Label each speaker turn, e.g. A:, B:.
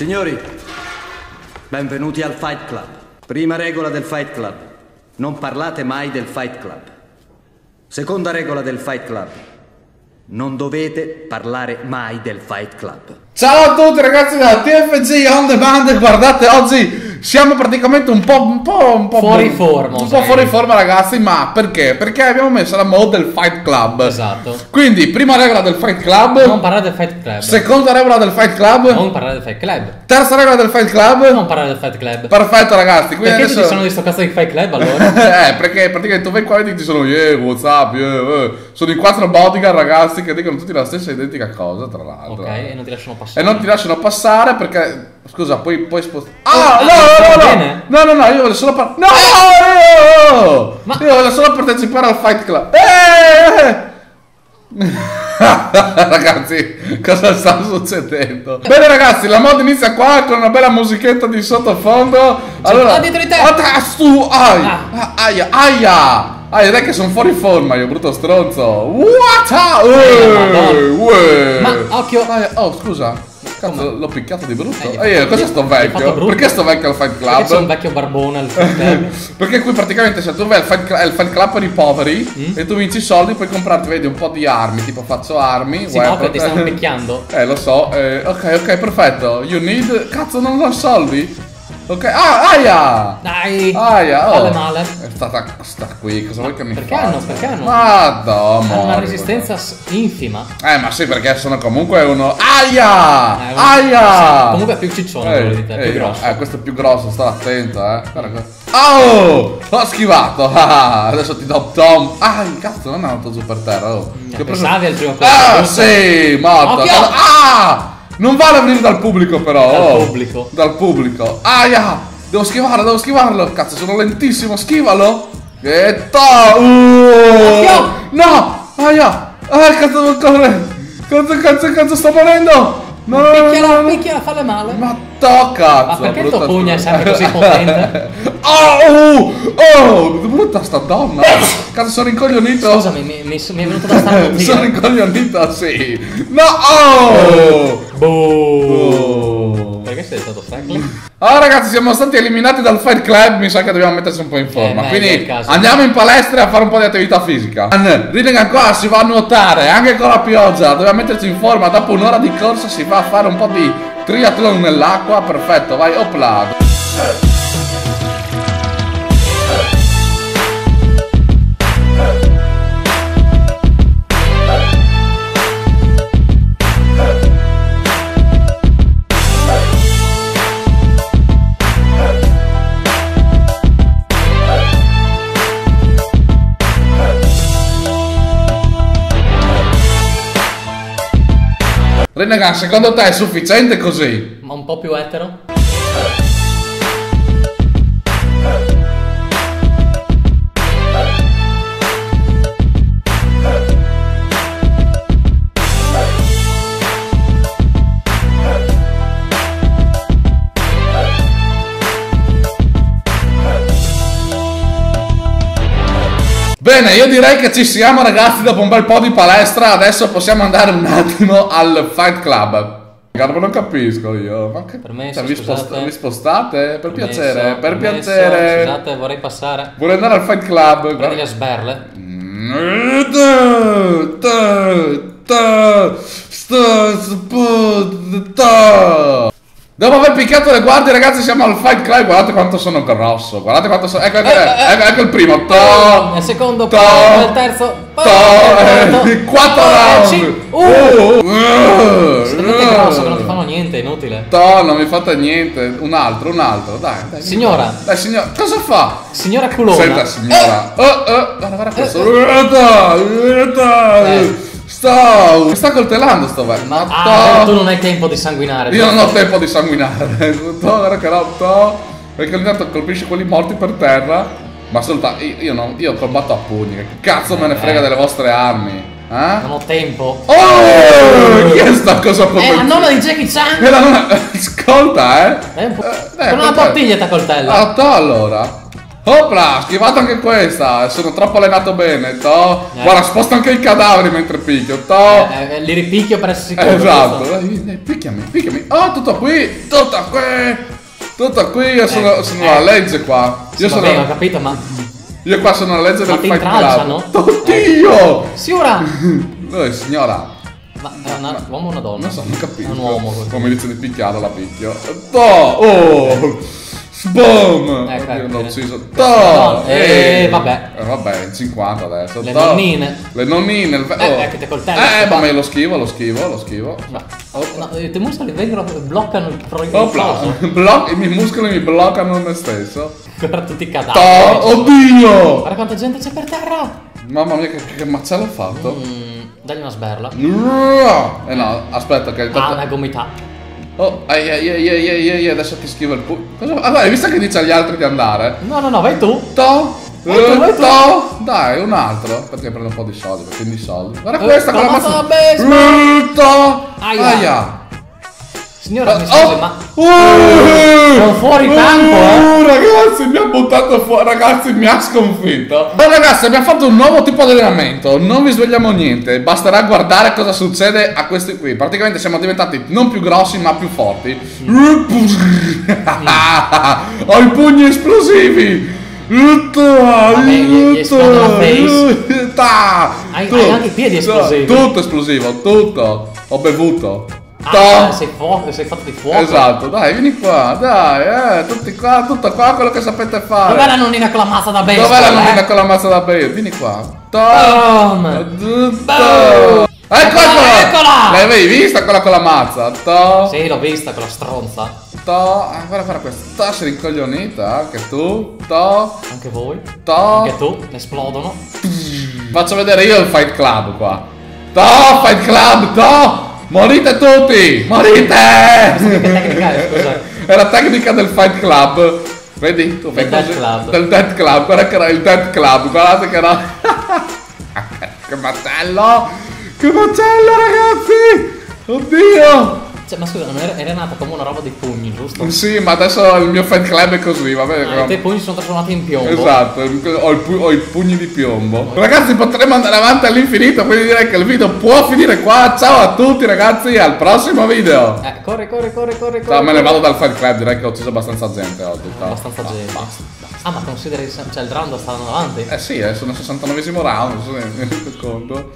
A: Signori, benvenuti al Fight Club. Prima regola del Fight Club. Non parlate mai del Fight Club. Seconda regola del Fight Club. Non dovete parlare mai del Fight Club.
B: Ciao a tutti ragazzi da TFG On Demand, guardate oggi siamo praticamente un po', un po', un po'
C: Fuori forma,
B: Un po' fuori forma ragazzi, ma perché? Perché abbiamo messo la mode del Fight Club.
C: Esatto.
B: Quindi, prima regola del Fight Club,
C: Non parlare del Fight Club.
B: seconda regola del Fight Club,
C: Non parlare del Fight Club.
B: terza regola del Fight Club.
C: Non parlare del Fight Club.
B: Perfetto ragazzi, quindi
C: Perché
B: adesso...
C: ci sono di sto cazzo di Fight Club allora?
B: eh, perché praticamente tu vai qua e ti sono yeah, what's up, yeah, eh. Sono i quattro bodyguard ragazzi che dicono tutti la stessa identica cosa, tra l'altro.
C: ok, e non ti lasciano
B: E
C: passare.
B: non ti lasciano passare perché. Scusa, poi puoi spostare. Ah,
C: ah,
B: no, no, no, no, no, no, io voglio solo par- No! Io!
C: Ma-
B: Io voglio solo partecipare al Fight Club. Eh! ragazzi, cosa sta succedendo? Bene, ragazzi, la mod inizia qua con una bella musichetta di sottofondo. Allora,
C: ah, dietro di te.
B: Ai,
C: Ah.
B: ah, aia, aia. Aia, dai che sono fuori forma io, brutto stronzo. What?
C: Eh,
B: uè.
C: Ma, occhio.
B: Aia, oh, scusa. Cazzo, l'ho picchiato di brutto.
C: Eh,
B: Eh, io, cosa sto vecchio? Perché sto vecchio al Fight Club?
C: Perché c'è un vecchio barbone al Fight Club.
B: Perché qui praticamente se tu vai al Fight, Cl- il Fight Club per i poveri
C: Mm.
B: e tu vinci i soldi puoi comprarti, vedi, un po' di armi, tipo faccio armi.
C: Sì, no, ti stanno picchiando.
B: Eh, lo so. eh, ok, ok, perfetto. You need... Cazzo, non ho soldi? Ok, ah, aia!
C: Dai.
B: Aia, oh.
C: Falle male.
B: È stata sta qui, cosa vuoi che mi
C: perché
B: faccia?
C: hanno- perché hanno-
B: Madonna.
C: Hanno una resistenza infima.
B: Eh, ma sì, perché sono comunque uno... Aia!
C: Eh,
B: Aia!
C: sì, comunque è più ciccione quello di te, più grosso.
B: Eh, questo è più grosso, sta attento, eh. Guarda. Oh! Ho schivato. Ah, adesso ti do Tom. Ah, cazzo, non è andato giù per terra, oh. Ti ho preso-
C: pensavi al primo colpo,
B: Ah, sì, morto. Ah! Non vale venire dal pubblico, però.
C: Dal
B: oh.
C: pubblico.
B: Dal pubblico. Aia! Devo schivarlo, devo schivarlo. Cazzo, sono lentissimo, schivalo. E to! Uh! No! Aia! Ah, cazzo, devo correre. Cazzo, cazzo, cazzo, sto morendo. No, no, no, no,
C: Picchiala,
B: no.
C: picchiala, falle male.
B: Ma tocca!
C: Ma perché il tuo pugno è sempre così potente?
B: Oh! Oh! Brutta sta donna! Cazzo, sono incoglionito!
C: Scusami, mi, mi, mi è venuto da stare
B: sono incoglionito, sì! No! Oh!
C: Boh. Perché sei stato Franklin?
B: Allora ragazzi siamo stati eliminati dal Fight Club, mi sa che dobbiamo metterci un po' in forma.
C: meglio
B: Quindi
C: caso.
B: andiamo in palestra a fare un po' di attività fisica. Rinega qua si va a nuotare, anche con la pioggia, dobbiamo metterci in forma. Dopo un'ora di corsa si va a fare un po' di triathlon nell'acqua, perfetto, vai, opla. Rinega, secondo te è sufficiente così?
C: Ma un po' più etero?
B: Bene, io direi che ci siamo ragazzi dopo un bel po' di palestra, adesso possiamo andare un attimo al Fight Club. Guarda, non capisco io. Ma che
C: Permesso,
B: cioè, vi, sposta- vi spostate? Per
C: Permesso,
B: piacere, per
C: permesso,
B: piacere.
C: Scusate, vorrei passare.
B: Vuole andare al Fight Club?
C: Prendi
B: Guarda.
C: le sberle.
B: Dopo aver picchiato le guardie, ragazzi, siamo al Fight Club. Guardate quanto sono grosso. Guardate quanto sono. Ecco, ecco, ecco, ecco il primo. To,
C: Nel secondo,
B: to,
C: nel terzo,
B: to,
C: quarto,
B: eh, quattro round.
C: cin-
B: Uh,
C: Uh, siete tutti
B: uh,
C: grosso che non ti fanno niente, è inutile.
B: To, non mi fate niente. Un altro, un altro. Dai, dai.
C: Signora.
B: Dai, signora. Cosa fa?
C: Signora culona.
B: Senta, signora. Oh, oh, guarda, guarda questo. Guarda, guarda.
C: Eh.
B: Sto. Mi sta coltellando sto vecchio.
C: Ma ah, tu non hai tempo di sanguinare.
B: Io non ho tempo di sanguinare. Guarda che no. Perché ogni tanto colpisce quelli morti per terra. Ma soltanto. Io, io non. Io combatto a pugni. Che cazzo me ne frega
C: Eh.
B: delle vostre armi? Eh?
C: Non ho tempo.
B: Oh! Chi è sta cosa
C: È
B: potente?
C: a nome di Jackie Chan.
B: È la nonna- Ascolta, eh.
C: Eh, un po'-
B: Eh, dai,
C: con una bottiglia ta coltella.
B: Ah, to allora. Opla, schivato anche questa. Sono troppo allenato bene. To.
C: Eh.
B: Guarda, sposto anche i cadaveri mentre picchio. To.
C: Eh, eh, li ripicchio per essere sicuro.
B: esatto. Dai, dai, picchiami, picchiami. Oh, tutto qui. Tutto qui. Tutto qui. Io sono,
C: Eh,
B: sono
C: eh.
B: la legge qua. Io
C: Sì,
B: sono.
C: vabbè, ho capito, ma...
B: Io qua sono la legge
C: Ma
B: del Fight? Club. Oddio!
C: Siura!
B: Noi, signora.
C: Ma è una- uomo o una donna?
B: Non so, non capisco.
C: È un uomo così.
B: Come inizio di picchiare la picchio. To! Oh! Sboom!
C: Ecco, ecco, bene.
B: ucciso.
C: Madonna,
B: To!
C: eh, vabbè.
B: Eh, vabbè, in 50 adesso.
C: Le nonnine.
B: Le nonnine. Il...
C: Eh, ecco, te coltello,
B: Eh,
C: sto
B: ma io lo schivo, lo schivo, lo schivo.
C: Ma- No, i tuoi muscoli vengono, bloccano il proiettile.
B: Opla! Bloc- I miei muscoli mi bloccano me stesso.
C: Guarda tutti i cadaveri.
B: Oddio!
C: Guarda quanta gente c'è per terra.
B: Mamma mia, che, che macello ho fatto.
C: Mm, dagli una sberla.
B: Eh no, aspetta che...
C: Ah, una gomità.
B: Oh, ai ai ai ai ai ai, adesso ti schivo il pu... Cosa... Ah, hai visto che dice agli altri di andare?
C: No, no, no, vai tu.
B: To!
C: Vai tu, vai tu.
B: to! Dai, un altro. Perché prendo un po' di soldi, quindi soldi. Guarda
C: Eh,
B: questa con la
C: la
B: mazza...
C: mazza da baseball.
B: Eh, To!
C: Aia.
B: Aia!
C: Signora, mi
B: Oh!
C: scusi, ma...
B: Uh!
C: Sono fuori campo, eh.
B: Uh, ragazzi, mi ha buttato fuori, ragazzi, mi ha sconfitto. Ma ragazzi, abbiamo fatto un nuovo tipo di allenamento. Non vi svegliamo niente. Basterà guardare cosa succede a questi qui. Praticamente siamo diventati non più grossi, ma più forti. Ho i pugni esplosivi.
C: Vabbè, gli- gli! Hai- hai anche i piedi esplosivi.
B: Tutto esplosivo, tutto. Ho bevuto.
C: Ah, sei, fuoco, sei fatto di fuoco.
B: Esatto, dai, vieni qua, dai, eh, tutti qua, tutto qua quello che sapete fare.
C: Dov'è la nonnina con la mazza da baseball?
B: Dov'è la nonnina
C: eh?
B: con la mazza da bere? Vieni qua.
C: Boom.
B: To- Ecco, eccola!
C: Eccola!
B: L'avevi vista quella con la mazza? To,
C: Sì, l'ho vista quella stronza.
B: to, ah, guarda, guarda questa. To, sei rincoglionita, anche tu. To,
C: Anche voi.
B: to.
C: Anche tu. Esplodono.
B: Faccio vedere io il Fight Club qua. To, Fight Club, to. Morite tutti! Morite!
C: Scusa?
B: È la tecnica del Fight Club. Vedi? Tu fai
C: Del
B: così.
C: Club.
B: Del Dead Club. Guarda che era il Dead Club. Guardate che era. che macello! Che macello, ragazzi! Oddio!
C: Cioè, ma scusa, non era, era nata come una roba di pugni, giusto?
B: Sì, ma adesso il mio Fight Club è così, va bene?
C: Ah, I tuoi pugni sono trasformati in piombo.
B: Esatto, ho, il pu- ho i pugni di piombo. Ragazzi, potremmo andare avanti all'infinito, quindi direi che il video può finire qua. Ciao a tutti, ragazzi, al prossimo video.
C: Eh, corre, corre, corre, corre, corre.
B: Ciao, me ne vado dal Fight Club, direi che ho ucciso abbastanza gente oggi. ciao.
C: Abbastanza
B: Basta,
C: gente.
B: basta.
C: Ah, ma consideri, cioè il round sta andando avanti?
B: Eh sì, eh, sono al 69esimo round, se mi rendo conto.